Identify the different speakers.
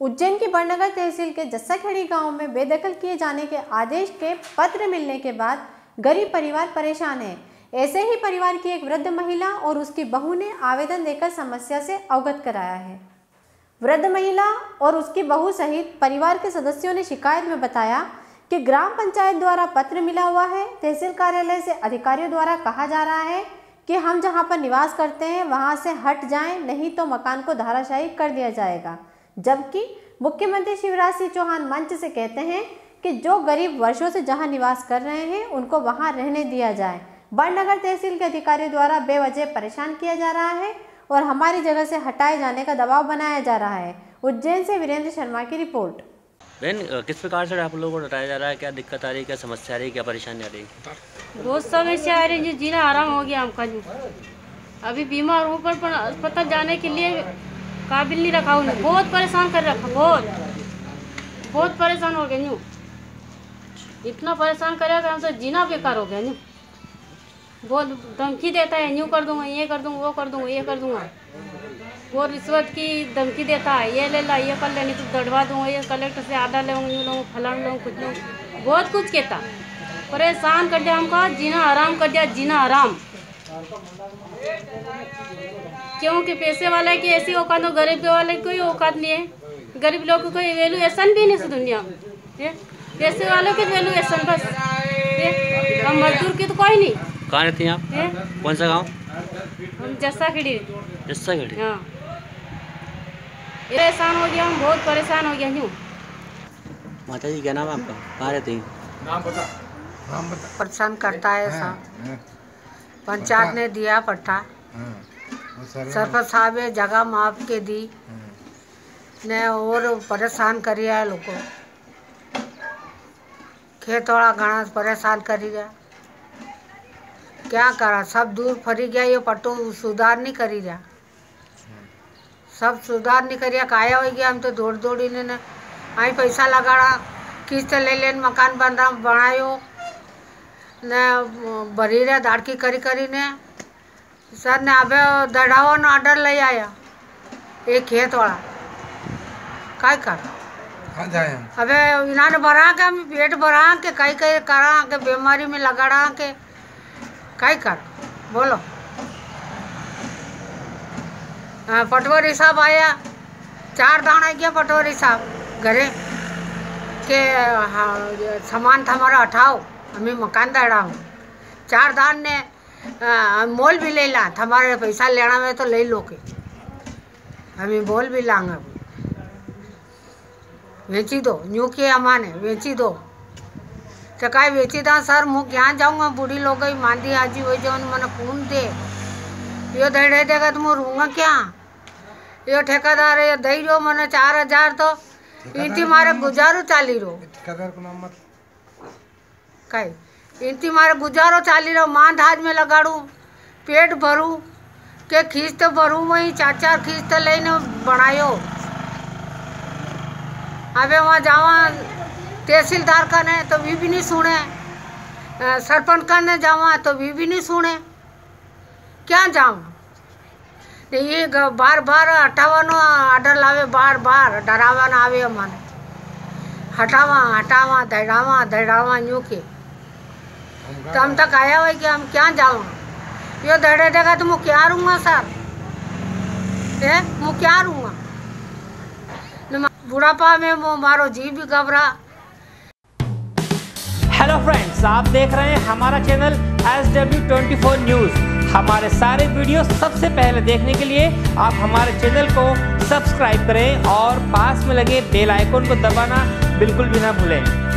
Speaker 1: उज्जैन की बड़नगर तहसील के जस्साखेड़ी गाँव में बेदखल किए जाने के आदेश के पत्र मिलने के बाद गरीब परिवार परेशान है। ऐसे ही परिवार की एक वृद्ध महिला और उसकी बहू ने आवेदन देकर समस्या से अवगत कराया है। वृद्ध महिला और उसकी बहू सहित परिवार के सदस्यों ने शिकायत में बताया कि ग्राम पंचायत द्वारा पत्र मिला हुआ है। तहसील कार्यालय से अधिकारियों द्वारा कहा जा रहा है कि हम जहाँ पर निवास करते हैं, वहाँ से हट जाएँ, नहीं तो मकान को धाराशाही कर दिया जाएगा। जबकि मुख्यमंत्री शिवराज सिंह चौहान मंच से कहते हैं कि जो गरीब वर्षों से जहाँ निवास कर रहे हैं उनको वहाँ रहने दिया जाए। बड़नगर तहसील के अधिकारियों द्वारा बेवजह परेशान किया जा रहा है और हमारी जगह से हटाए जाने का दबाव बनाया जा रहा है। उज्जैन से वीरेंद्र शर्मा की रिपोर्ट।
Speaker 2: बहन किस प्रकार से आप लोगों को हटाया जा रहा है? क्या दिक्कत आ रही है? क्या समस्या आ रही है? क्या परेशानी आ रही है?
Speaker 3: बहुत समस्या आ रही है जीना आराम हो गया हमका जी। अभी बीमार हूँ पर अस्पताल जाने के लिए काबिल नहीं रखा उन्हें बहुत परेशान कर रखा, बहुत। बहुत परेशान हो गए यूँ इतना परेशान करेगा कि हमसे जीना बेकार हो गया यूँ बहुत धमकी देता है यूँ कर दूँगा, ये कर दूँगा, वो कर दूँगा, ये कर दूँगा। वो रिश्वत की धमकी देता है, ये ले ला, ये कर ले, नहीं तो दड़वा दूँगा, ये कलेक्टर से आधा ले यूँ लूँ फलान लूँ कुछ लूँ बहुत कुछ कहता। परेशान कर दिया हमका, जीना आराम कर दिया, जीना आराम। क्योंकि पैसे वाले की ऐसी औकात हो गरीब वाले की कोई औकात नहीं है। गरीब लोग को कोई वैल्यूएशन भी नहीं इस दुनिया में पैसे वालों की वैल्यूएशन बस ये? हम मजदूर की तो कोई नहीं।
Speaker 2: कहाँ रहती हैं आप? कौन सा गाँव?
Speaker 3: हम जस्सा खड़ी।
Speaker 2: जस्सा गढ़ी
Speaker 3: हाँ। परेशान हो गया हम बहुत परेशान हो गया यूँ
Speaker 2: माता जी क्या नाम है आपका? कहाँ रहती हैं?
Speaker 4: परेशान करता है सब पंचायत ने दिया पट्टा। सरपंच साहब ने जगह माप के दी। ने और परेशान करिया है लोग। खेत वाला घना परेशान करी गया क्या करा सब दूर फरी गया ये पट्टो सुधार नहीं करी गया सब सुधार नहीं करिया काया हो गया हम तो दौड़ दौड़ी ने। आई पैसा लगाड़ा किस्त ले लेन मकान बन रहा बनायो। ને ભરી રહ્યા દાડકી કરી કરીને સર ને હવે દડાવાનો ઓર્ડર લઈ આવ્યા એ ખેતવાળા કાંઈ કર
Speaker 5: कहाँ जाए हम
Speaker 4: હવે इन्होंने भरा के हम पेट भरा के कई कई करा के बीमारी में लगाड़ा के कई कर बोलो हाँ, पटवारी साहब आया चार दान आ गया पटवारी साहब घरे के हाँ ये सामान हमारा हटाओ हमें मकान दाड़ा हूँ चार धान ने मोल भी ले ला हमारे पैसा लेना में तो ले लो के हमें बोल भी लांगे अभी बेची दो यूँ के अमान है बेची दो तो चकाय बेची दा सर मुँह क्या जाऊँगा बूढ़ी लोग गई मांदी आजी हो जाऊन मन खून दे यो दड़े देगा तो मु रूँगा क्या यो ठेकेदार ये दही जो मैंने चार हज़ार तो इनती मारे गुजारू चाली रो
Speaker 5: ठेकेदार को नाम मत
Speaker 4: कई इनती मारे गुजारो चाली रहो मान धाज में लगाड़ू, पेट भरू, के खींच तो भरू वही चार चार खींच तो बनायो अबे वहाँ जावा, तहसीलदार कने तो भी भी नहीं सुने। सरपंच कने जावा तो भी भी नहीं सुने। क्या जाऊँ? ये बार बार हटावा आर्डर लावे बार बार डरावा आवे मन हटावा हटावा दड़ावा दड़ावा यू के। हम तक आया हुआ कि हम क्या जाऊँ? यो दौड़े देगा तो मैं क्या रहूँगा सर? ए मैं क्या रहूँगा न बुढ़ापा में वो मारो जी भी घबरा।
Speaker 6: हेलो फ्रेंड्स आप देख रहे हैं हमारा channel S W twenty four news हमारे सारे वीडियो सबसे पहले देखने के लिए आप हमारे चैनल को सब्सक्राइब करें और पास में लगे बेल आइकन को दबाना बिल्कुल भी ना भूलें।